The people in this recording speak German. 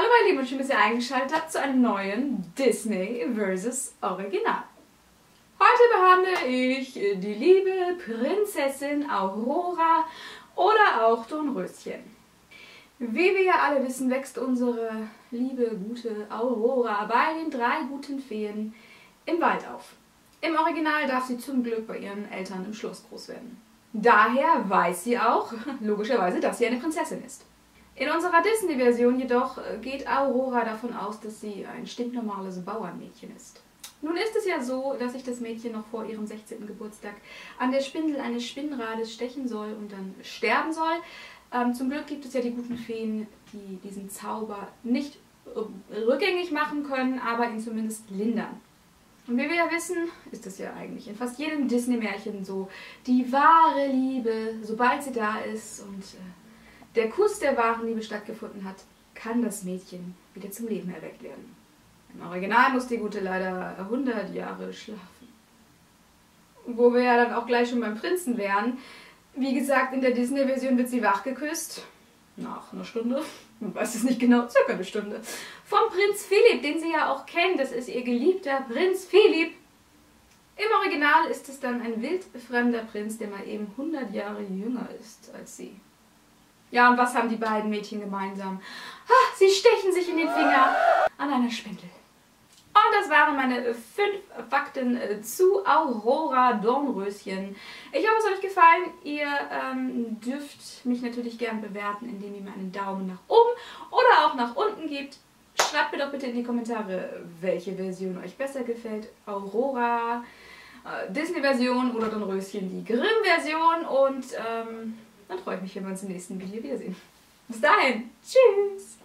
Hallo meine Lieben schön, dass ihr eingeschaltet habt zu einem neuen Disney vs. Original. Heute behandle ich die liebe Prinzessin Aurora oder auch Dornröschen. Wie wir ja alle wissen, wächst unsere liebe, gute Aurora bei den drei guten Feen im Wald auf. Im Original darf sie zum Glück bei ihren Eltern im Schloss groß werden. Daher weiß sie auch, logischerweise, dass sie eine Prinzessin ist. In unserer Disney-Version jedoch äh, geht Aurora davon aus, dass sie ein stinknormales Bauernmädchen ist. Nun ist es ja so, dass sich das Mädchen noch vor ihrem 16. Geburtstag an der Spindel eines Spinnrades stechen soll und dann sterben soll. Ähm, zum Glück gibt es ja die guten Feen, die diesen Zauber nicht äh, rückgängig machen können, aber ihn zumindest lindern. Und wie wir ja wissen, ist es ja eigentlich in fast jedem Disney-Märchen so, die wahre Liebe, sobald sie da ist und äh, der Kuss der wahren Liebe stattgefunden hat, kann das Mädchen wieder zum Leben erweckt werden. Im Original muss die Gute leider 100 Jahre schlafen. Wo wir ja dann auch gleich schon beim Prinzen wären. Wie gesagt, in der Disney-Version wird sie wach geküsst. Nach einer Stunde, man weiß es nicht genau, circa eine Stunde. Vom Prinz Philipp, den sie ja auch kennt. Das ist ihr geliebter Prinz Philipp. Im Original ist es dann ein wildfremder Prinz, der mal eben 100 Jahre jünger ist als sie. Ja, und was haben die beiden Mädchen gemeinsam? Ah, sie stechen sich in den Finger an einer Spindel. Und das waren meine fünf Fakten äh, zu Aurora Dornröschen. Ich hoffe, es hat euch gefallen. Ihr ähm, dürft mich natürlich gern bewerten, indem ihr mir einen Daumen nach oben oder auch nach unten gebt. Schreibt mir doch bitte in die Kommentare, welche Version euch besser gefällt. Aurora, äh, Disney-Version oder Dornröschen, die Grimm-Version. Und ähm, dann freue ich mich, wenn wir uns im nächsten Video wiedersehen. Bis dahin. Tschüss.